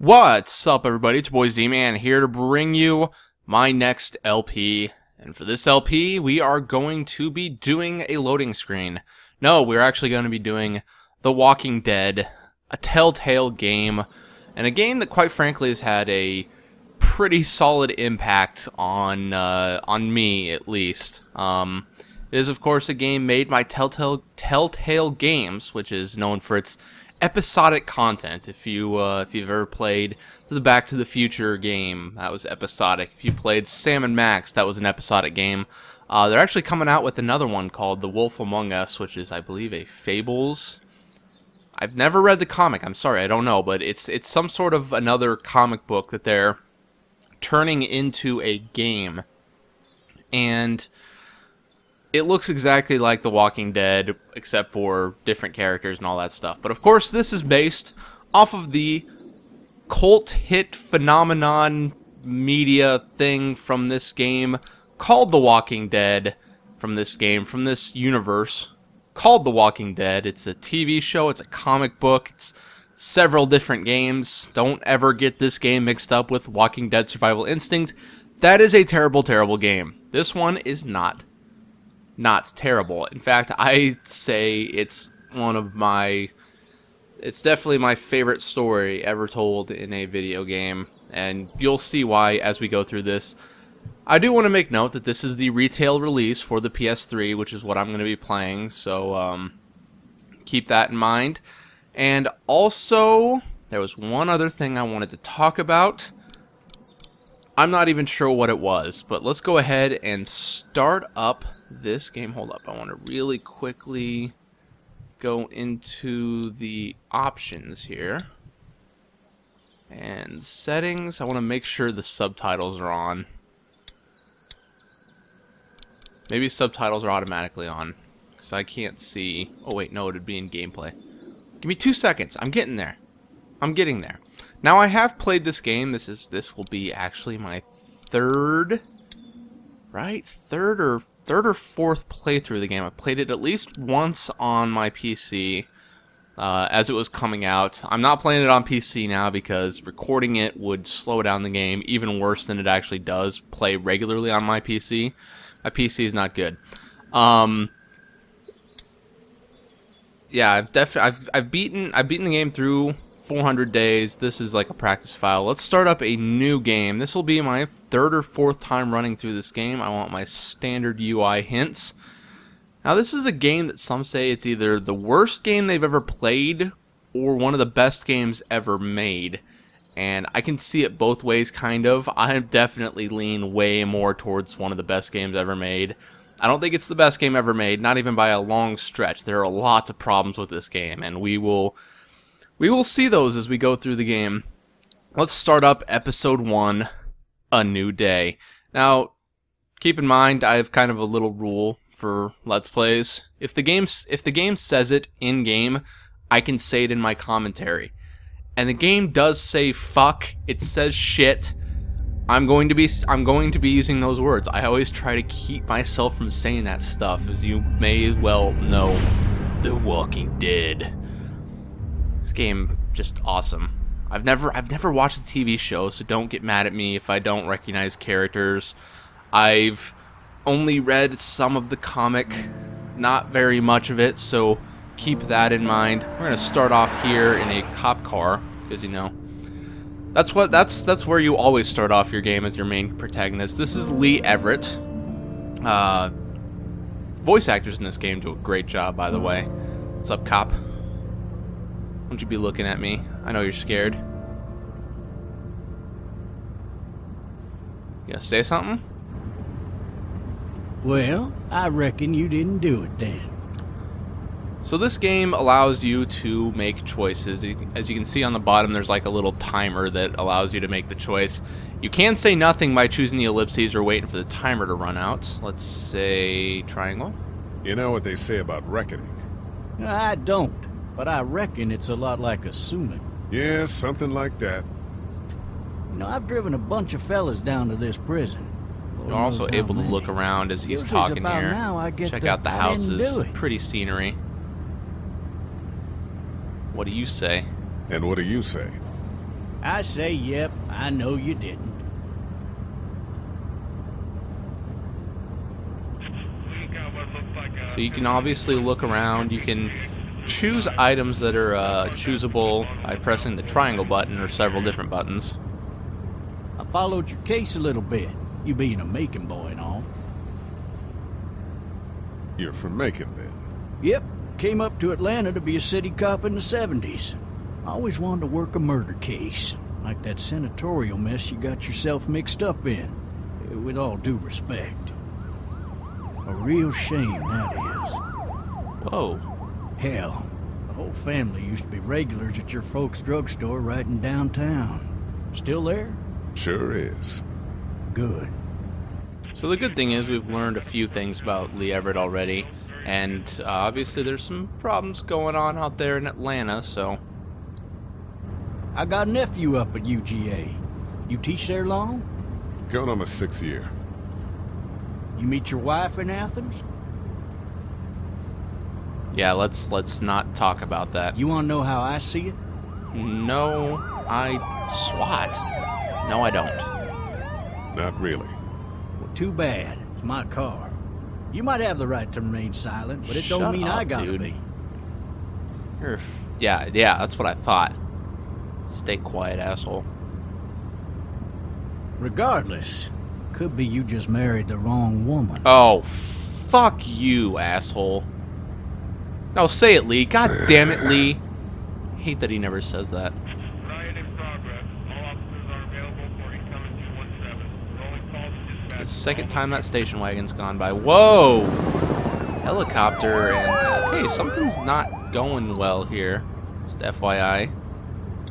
What's up, everybody? It's boy Z-Man here to bring you my next LP. And for this LP, we are going to be doing a loading screen. No, we're actually going to be doing The Walking Dead, a Telltale game, and a game that, quite frankly, has had a pretty solid impact on uh, on me, at least. Um, it is, of course, a game made by Telltale Telltale Games, which is known for its episodic content. If you uh, if you've ever played the Back to the Future game, that was episodic. If you played Sam and Max, that was an episodic game. Uh, they're actually coming out with another one called The Wolf Among Us, which is, I believe, a Fables. I've never read the comic. I'm sorry, I don't know, but it's it's some sort of another comic book that they're turning into a game, and it looks exactly like The Walking Dead, except for different characters and all that stuff. But of course, this is based off of the cult hit phenomenon media thing from this game called The Walking Dead. From this game, from this universe called The Walking Dead. It's a TV show, it's a comic book, it's several different games. Don't ever get this game mixed up with Walking Dead Survival Instinct. That is a terrible, terrible game. This one is not not terrible. In fact, I say it's one of my it's definitely my favorite story ever told in a video game, and you'll see why as we go through this. I do want to make note that this is the retail release for the PS3, which is what I'm going to be playing, so um, keep that in mind. And also, there was one other thing I wanted to talk about. I'm not even sure what it was, but let's go ahead and start up this game. Hold up, I want to really quickly go into the options here. And settings, I want to make sure the subtitles are on. Maybe subtitles are automatically on. Because I can't see. Oh wait, no, it'd be in gameplay. Give me two seconds. I'm getting there. I'm getting there. Now I have played this game. This is this will be actually my third right? Third or third or fourth playthrough of the game. I played it at least once on my PC uh, as it was coming out. I'm not playing it on PC now because recording it would slow down the game even worse than it actually does play regularly on my PC. My PC is not good. Um, yeah, I've definitely I've I've beaten I've beaten the game through 400 days. This is like a practice file. Let's start up a new game. This will be my third or fourth time running through this game. I want my standard UI hints. Now this is a game that some say it's either the worst game they've ever played or one of the best games ever made. And I can see it both ways kind of. I definitely lean way more towards one of the best games ever made. I don't think it's the best game ever made, not even by a long stretch. There are lots of problems with this game, and we will we will see those as we go through the game. Let's start up episode 1, A New Day. Now, keep in mind I have kind of a little rule for let's plays. If the game if the game says it in game, I can say it in my commentary. And the game does say fuck, it says shit. I'm going to be I'm going to be using those words. I always try to keep myself from saying that stuff as you may well know. The Walking Dead game just awesome. I've never I've never watched the TV show, so don't get mad at me if I don't recognize characters. I've only read some of the comic, not very much of it, so keep that in mind. We're gonna start off here in a cop car, because you know that's what that's that's where you always start off your game as your main protagonist. This is Lee Everett. Uh, voice actors in this game do a great job, by the way. What's up, cop? Don't you be looking at me. I know you're scared. You gonna say something? Well, I reckon you didn't do it then. So this game allows you to make choices. As you can see on the bottom, there's like a little timer that allows you to make the choice. You can say nothing by choosing the ellipses or waiting for the timer to run out. Let's say triangle. You know what they say about reckoning? I don't. But I reckon it's a lot like assuming. Yeah, something like that. You know, I've driven a bunch of fellas down to this prison. You're also able to look around as he's talking here. Check the, out the houses. Pretty scenery. What do you say? And what do you say? I say, yep, I know you didn't. So you can obviously look around. You can choose items that are uh, choosable by pressing the triangle button or several different buttons. I followed your case a little bit, you being a Macon boy and all. You're from Macon, then? Yep, came up to Atlanta to be a city cop in the 70s. I always wanted to work a murder case, like that senatorial mess you got yourself mixed up in. With all due respect. A real shame, that is. Whoa. Hell, the whole family used to be regulars at your folks' drugstore right in downtown. Still there? Sure is. Good. So the good thing is we've learned a few things about Lee Everett already, and uh, obviously there's some problems going on out there in Atlanta, so... I got a nephew up at UGA. You teach there long? Going on my sixth year. You meet your wife in Athens? Yeah, let's let's not talk about that. You want to know how I see it? No, I... SWAT. No, I don't. Not really. Well, too bad. It's my car. You might have the right to remain silent, but it Shut don't mean I gotta dude. be. You're a f- yeah, yeah, that's what I thought. Stay quiet, asshole. Regardless, could be you just married the wrong woman. Oh, fuck you, asshole. No, say it, Lee. God damn it, Lee. hate that he never says that. Riot in progress. All officers are available for incoming 217. Rolling calls to It's the second time that station wagon's gone by. Whoa! Helicopter and... Uh, okay, something's not going well here. Just FYI.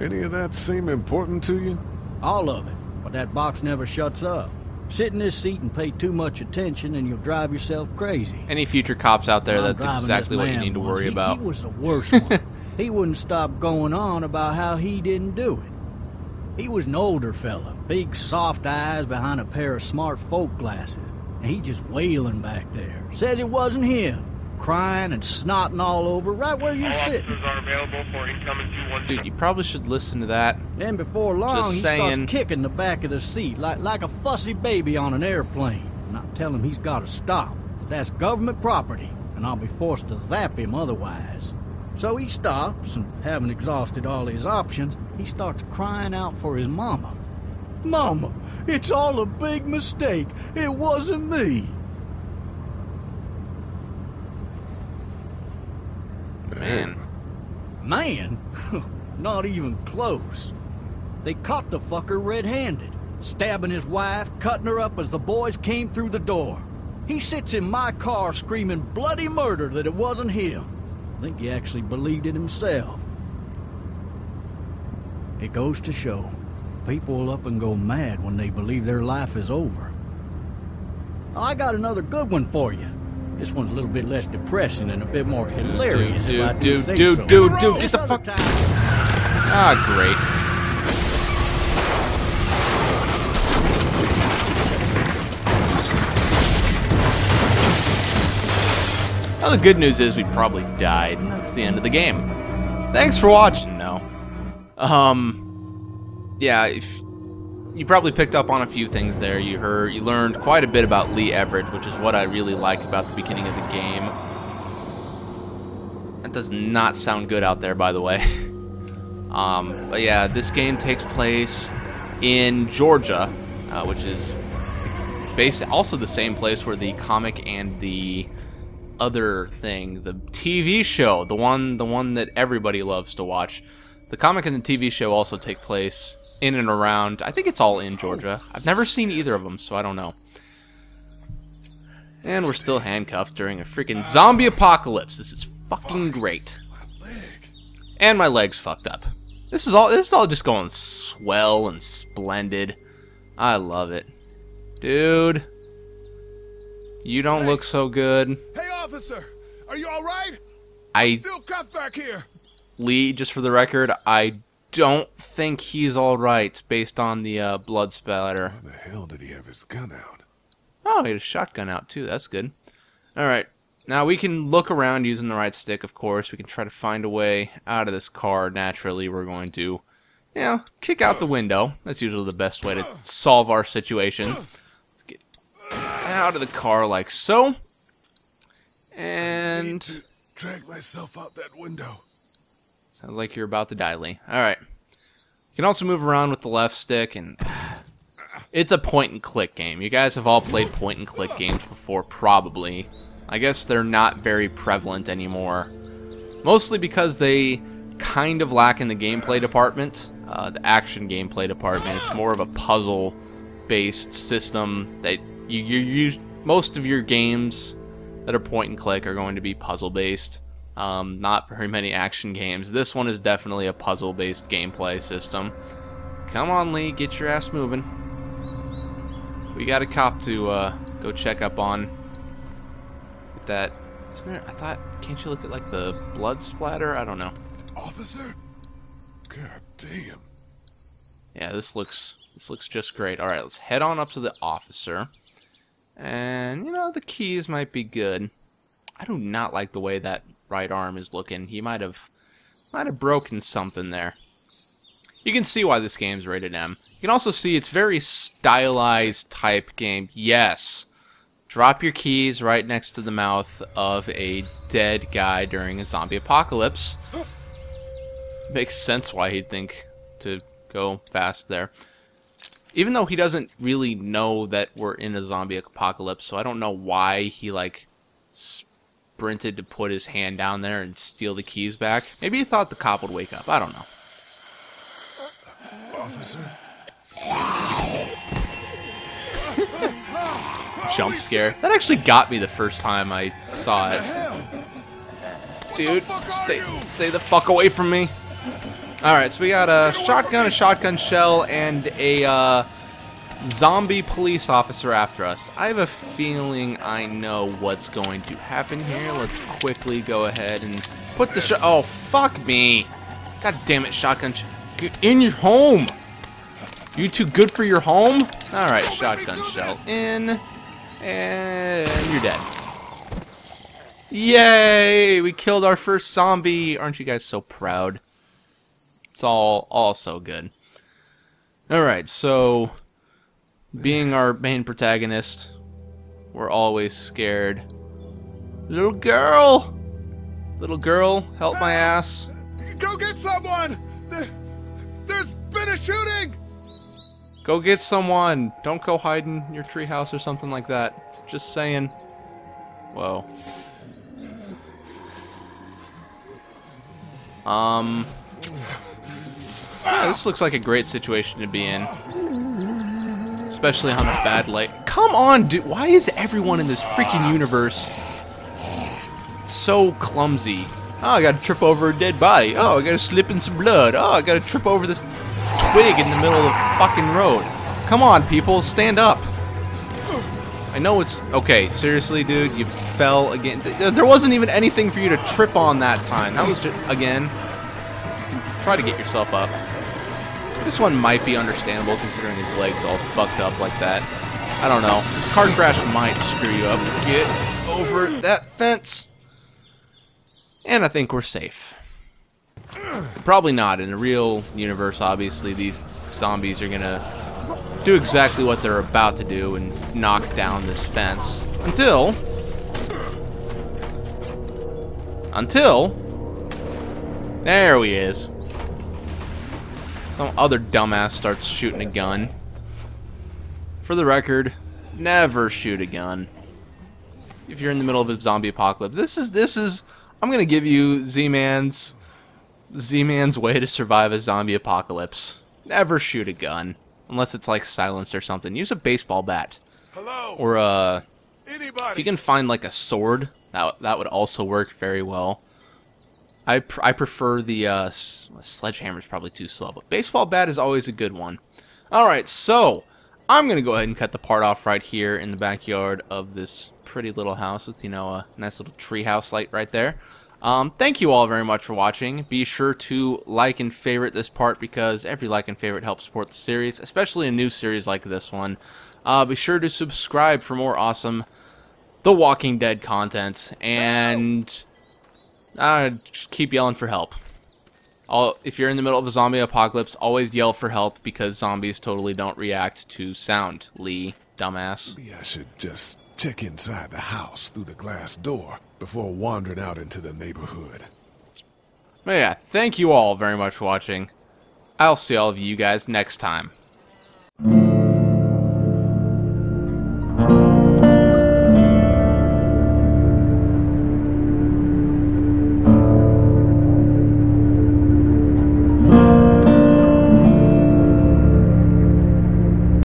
Any of that seem important to you? All of it. But that box never shuts up. Sit in this seat and pay too much attention and you'll drive yourself crazy. Any future cops out there, I'm that's exactly what you need to worry He- about. He was the worst one. he wouldn't stop going on about how he didn't do it. He was an older fella, big soft eyes behind a pair of smart folk glasses. And he just wailing back there. Says it wasn't him. Crying and snotting all over right where you're sitting. officers are available for incoming Dude, you probably should listen to that. Then before long, Just he saying. starts kicking the back of the seat like, like a fussy baby on an airplane. And I tell him he's got to stop. That's government property, and I'll be forced to zap him otherwise. So he stops, and having exhausted all his options, he starts crying out for his mama. Mama, it's all a big mistake. It wasn't me. Man. Man, not even close. They caught the fucker red-handed, stabbing his wife, cutting her up as the boys came through the door. He sits in my car screaming bloody murder that it wasn't him. I think he actually believed it himself. It goes to show, people will up and go mad when they believe their life is over. I got another good one for you. This one's a little bit less depressing and a bit more hilarious. dude, do dude, say dude, so. dude, dude, get the fuck- time- Ah, great. Well, the good news is we probably died, and that's the end of the game. Thanks for watching. No. Um. Yeah, if you probably picked up on a few things there. You heard, you learned quite a bit about Lee Everett, which is what I really like about the beginning of the game. That does not sound good out there, by the way. um, but yeah, this game takes place in Georgia, uh, which is also the same place where the comic and the other thing, the TV show, the one the one that everybody loves to watch. The comic and the TV show also take place in and around. I think it's all in Georgia. I've never seen either of them, so I don't know. And we're still handcuffed during a freaking zombie apocalypse. This is fucking great. And my leg's fucked up. This is all this is all just going swell and splendid. I love it. Dude. You don't look so good. Hey, officer! Are you alright? I Still cuffed back here! Lee, just for the record, I don't think he's all right based on the uh, blood splatter. How the hell did he have his gun out? Oh, he had a shotgun out too. That's good. All right. Now we can look around using the right stick, of course. We can try to find a way out of this car. Naturally, we're going to you know, kick out the window. That's usually the best way to solve our situation. Let's get out of the car like so. And drag myself out that window. Sounds like you're about to die, Lee. All right. You can also move around with the left stick, and it's a point and click game. You guys have all played point and click games before, probably. I guess they're not very prevalent anymore. Mostly because they kind of lack in the gameplay department, uh, the action gameplay department. It's more of a puzzle-based system that you, you use. Most of your games that are point and click are going to be puzzle-based. Um, not very many action games. This one is definitely a puzzle-based gameplay system. Come on, Lee, get your ass moving. We got a cop to uh, go check up on. Get that. Isn't there? I thought. Can't you look at like the blood splatter? I don't know. Officer? God damn. Yeah, this looks this looks just great. All right, let's head on up to the officer. And you know the keys might be good. I do not like the way that right arm is looking. He might have might have broken something there. You can see why this game's rated M. You can also see it's very stylized type game. Yes. Drop your keys right next to the mouth of a dead guy during a zombie apocalypse. Makes sense why he'd think to go fast there. Even though he doesn't really know that we're in a zombie apocalypse, so I don't know why he like sprinted to put his hand down there and steal the keys back. Maybe he thought the cop would wake up. I don't know. Officer? Jump scare. That actually got me the first time I saw it. Dude, stay, stay the fuck away from me. Alright, so we got a shotgun, a shotgun shell, and a uh, zombie police officer after us. I have a feeling I know what's going to happen here. Let's quickly go ahead and put the shot. Oh, fuck me. God damn it, shotgun. Sh Get in your home. You too good for your home? Alright, shotgun shell in. And you're dead. Yay! We killed our first zombie. Aren't you guys so proud? It's all all so good. Alright, so being our main protagonist, we're always scared. Little girl! Little girl, help my ass. Go get someone! There, there's been a shooting! Go get someone. Don't go hide in your treehouse or something like that. Just saying. Whoa. Um. yeah, this looks like a great situation to be in. Especially on a bad light. Come on, dude. Why is everyone in this freaking universe so clumsy? Oh, I gotta trip over a dead body. Oh, I gotta slip in some blood. Oh, I gotta trip over this twig in the middle of the fucking road. Come on, people, stand up. I know it's okay. Seriously, dude, you fell again. There wasn't even anything for you to trip on that time. That was just again. Try to get yourself up. This one might be understandable considering his legs all fucked up like that. I don't know. Car crash might screw you up. Get over that fence. And I think we're safe. Probably not. In a real universe, obviously, these zombies are gonna do exactly what they're about to do and knock down this fence. Until... Until... There he is. Some other dumbass starts shooting a gun. For the record, never shoot a gun. If you're in the middle of a zombie apocalypse. This is, this is... I'm gonna give you Z-Man's... Z-Man's way to survive a zombie apocalypse. Never shoot a gun. Unless it's like silenced or something. Use a baseball bat. Hello? Or uh if you can find like a sword, that that would also work very well. I pr- I prefer the uh sledgehammer is probably too slow, but baseball bat is always a good one. All right, so I'm gonna go ahead and cut the part off right here in the backyard of this pretty little house with you know a nice little treehouse light right there. Um, thank you all very much for watching. Be sure to like and favorite this part because every like and favorite helps support the series, especially a new series like this one. Uh, be sure to subscribe for more awesome The Walking Dead content and uh, just keep yelling for help. All, if you're in the middle of a zombie apocalypse, always yell for help because zombies totally don't react to sound. Lee, dumbass. Maybe I should just check inside the house through the glass door before wandering out into the neighborhood. But yeah, thank you all very much for watching. I'll see all of you guys next time.